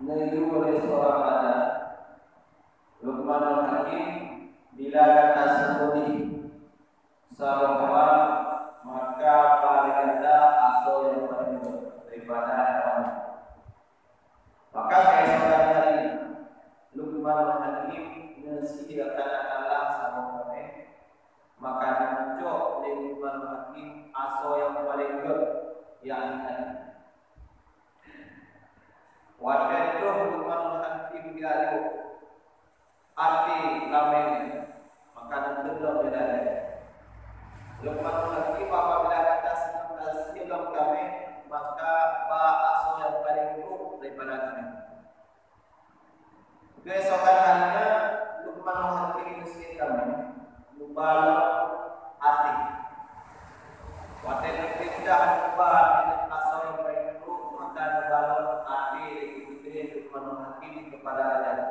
menuju oleh seorang anak Luqmanul Hakim bila kata sembunyi Sahabat maka paling ada asal yang paling daripada hewan. Maka keesokan hari Luqmanul Hakim menasihkan anak sahabat maka oleh Luqmanul Hakim asal yang paling good yang tadi. Wadah itu Luqmanul Hakim dia arti namanya maka nanti belum berada. Luqmanul Hakim apabila kata senang silam kami maka ba asal yang paling buruk daripada kami. Keesokan harinya Luqmanul Hakim miskin kami membawa hati. Waktu perintah ubah kepada raja.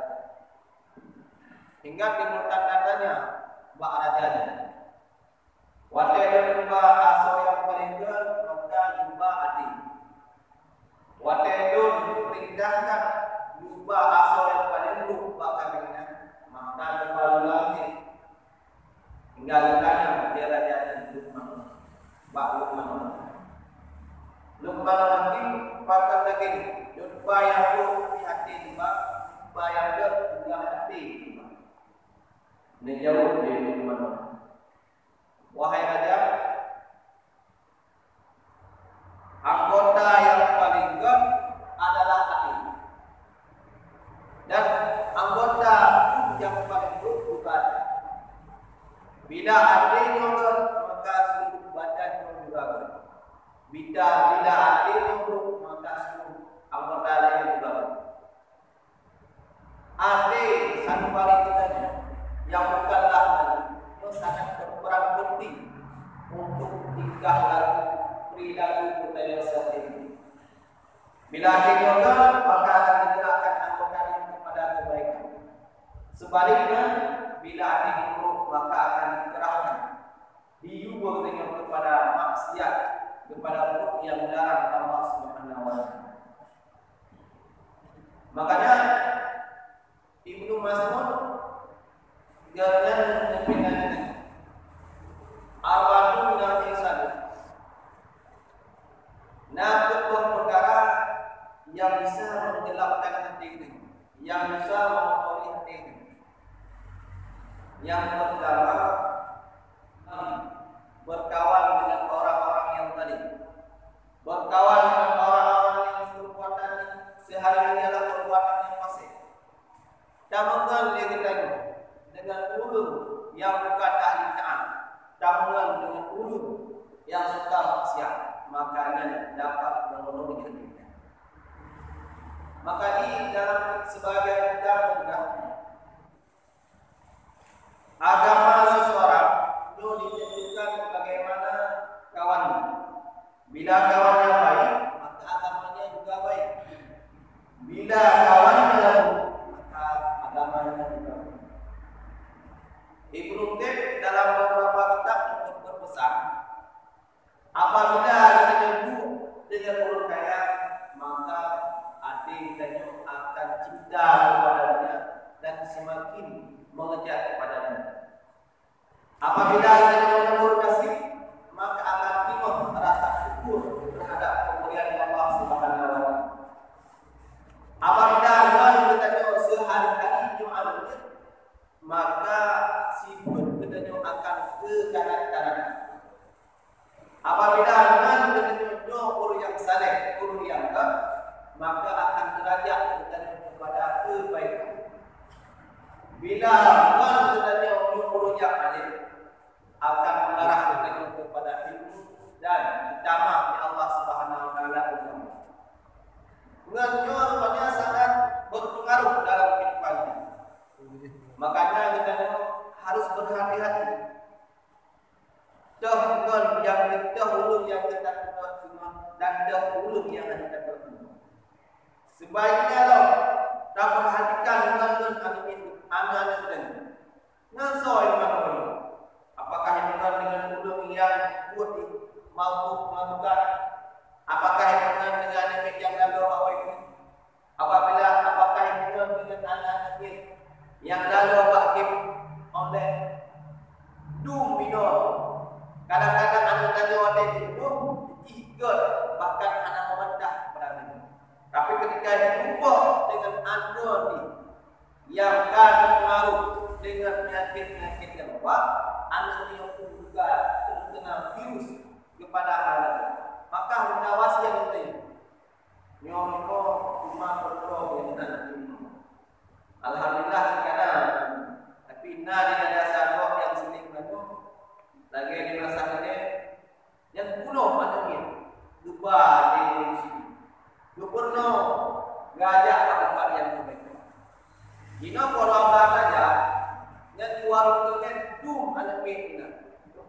Hingga timbul tanda-tandanya Mbak Rajanya Waktu ada jumpa asal yang good, maka jumpa hati. Waktu itu diperintahkan jumpa asal yang paling lupa kaminya, maka jumpa lagi. Hingga lukanya dia raja dan Lukman. Pak Lukman. Lukman lagi pakai lagi jumpa yang lu di hati jumpa, jumpa yang good juga hati. Ini jauh dari Lukman. Wahai raja, anggota yang paling good adalah hati. Dan anggota yang paling buruk bukan. Bila hati nyogok, maka seluruh badan good. Bila bila hati yang bukanlah itu sangat berperan penting untuk tingkah laku perilaku kita yang saat ini. Bila dinyatakan maka akan digerakkan ini kepada kebaikan. Sebaliknya, bila hati buruk maka akan dikerahkan diubah dengan kepada maksiat kepada buruk yang dilarang Allah Subhanahu wa. Makanya Ibnu Mas'ud berkawan dengan orang-orang yang tadi. Berkawan dengan orang-orang yang perbuatan sehari-hari adalah perbuatan yang fasik. Dan mengenal dia kita dengan ulur yang bukan ahli taat, tambuhan dengan ulur yang suka maksiat, makanya dapat memenuhi hatinya. Maka di dalam akan mengarah kedenyo kepada ilmu dan utama di Allah Subhanahu wa taala utama. Dengan rupanya sangat berpengaruh dalam kehidupannya. Makanya kita harus berhati-hati. Dahulu yang dahulu yang kita terima dan dahulu yang kita terima. Sebaiknya loh, kita perhatikan dengan anak itu, anak mampu melakukan apakah hubungan dengan demikian lalu bahwa ini. Apabila apakah hubungan dengan anak kecil yang lalu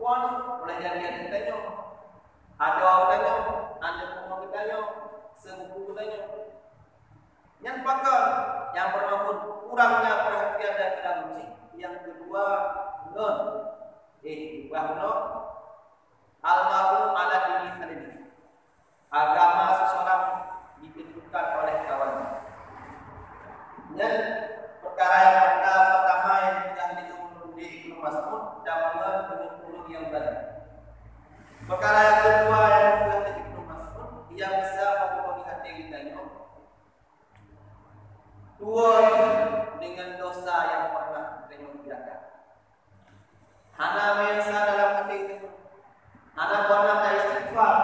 Kuan mulai jadi tanya ada orang tanya ada pemain tanya sebuku tanya yang pakar yang bermakna kurangnya perhatian dan musik yang kedua non. Eh bahwa almarhum ala dini sendiri agama kita mengerjakan Hana biasa dalam hati itu Hana pernah istighfar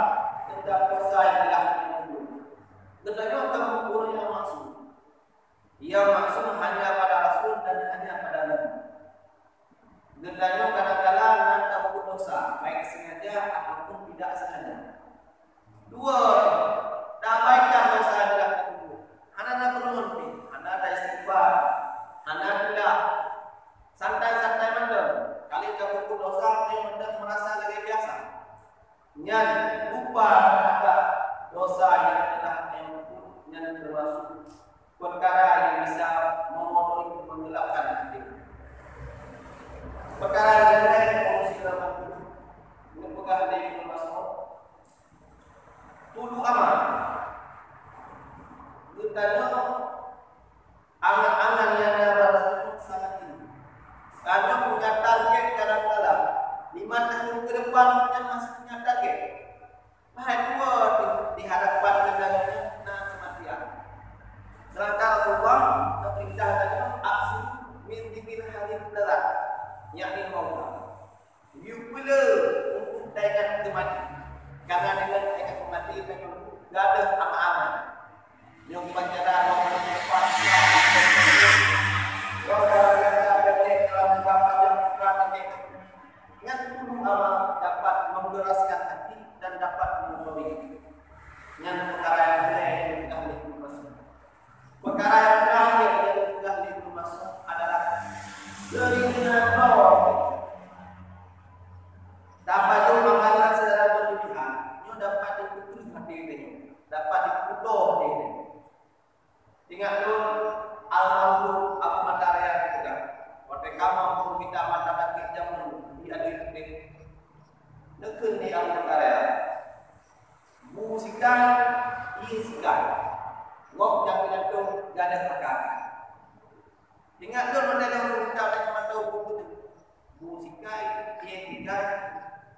tentang dosa yang dilakukan. Tetapi kamu mengukur yang maksud. Ia maksud hanya pada Rasul dan hanya pada Nabi. Gendanya kadang-kadang membuat dosa, baik sengaja ataupun tidak sengaja. Dua, damaikan dosa yang telah dilakukan. Hana nak bermimpi, hana ada istighfar, hana tidak santai-santai mana. Kali kamu pun dosa, yang hendak merasa lagi biasa. Yang lupa dosa yang telah yang termasuk perkara yang bisa memotori menggelapkan hati. Perkara yang lain fungsi dalam memegang dari Mas'ud. Tulu amal. Ditanya angan-angan yang ada itu sangat tinggi. Sekarang punya target kadang-kadang lima tahun ke depan yang masih punya target. Bahaya dua di, di hadapan negaranya nah kematian. Sedangkan Rasulullah memerintah tadi aksi min dibil hadis darat yakni maut. You pula untuk dengan kemati. Karena dengan dengan kemati itu tidak ada aman-aman. Yang baca isikan. Ngok yang kita tu gak ada perkara. Ingat tu mana yang kita ada mata buku tu. Musikai, isikan,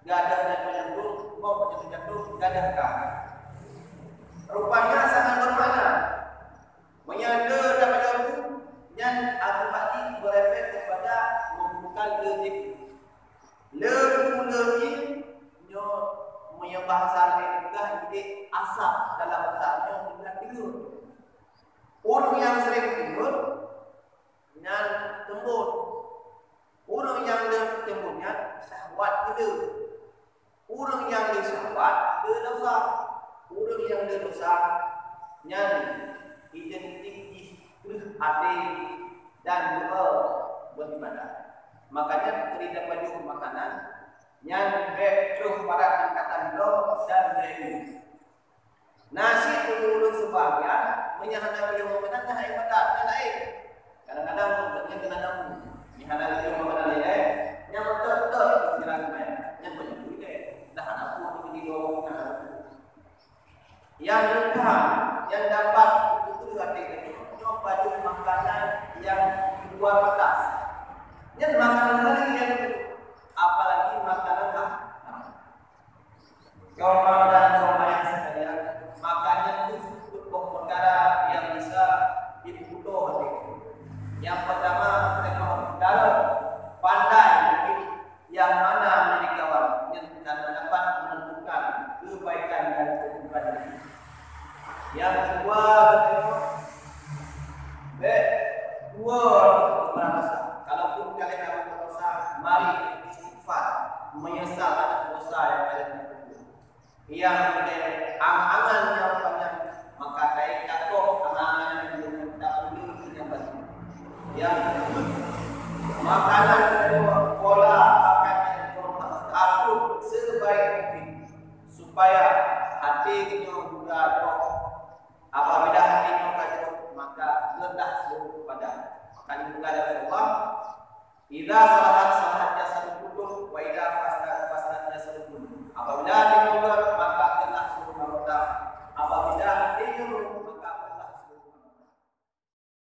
gak ada dan yang tu, ngok yang tu gak ada perkara. Rupanya sangat bermakna menyada dapat ilmu dan akibatnya berefek kepada membuka lezim. Lebu lezim nyo punya bahasa lain juga jadi asap dalam otaknya tidak tidur. Orang yang sering tidur dan tembun. Orang yang tembunnya syahwat itu. Orang yang dosa. Orang yang dia dosa nyanyi identik terus hati dan doa beribadah. Makanya tidak baju makanan yang terus pada tingkatan doa dan berilmu. Nasi ulun sebagian menyahana beliau makanan dah ibadah lain. Kadang-kadang untuknya kena namu. Nyahana beliau makanan lain. Yang betul-betul kira kira yang banyak duit dah anak pun di doa yang rendah yang dapat itu hati itu baju makanan yang luar batas. Yang makanan lagi yang apalagi makanan haram. Kawan untuk berdosa. Kalaupun kalian akan berdosa, mari istighfar, menyesal atas dosa yang kalian lakukan. Yang kedua, angan-angan yang banyak, maka baik katoh angan-angan yang belum tak perlu banyak. Yang makanan pola makanan yang teratur sebaik mungkin supaya hati kita juga apabila hatinya kacau maka letak seluruh badan Kali buka dari Allah. Idza salat salatnya satu puluh, wa idza fasad satu. Apabila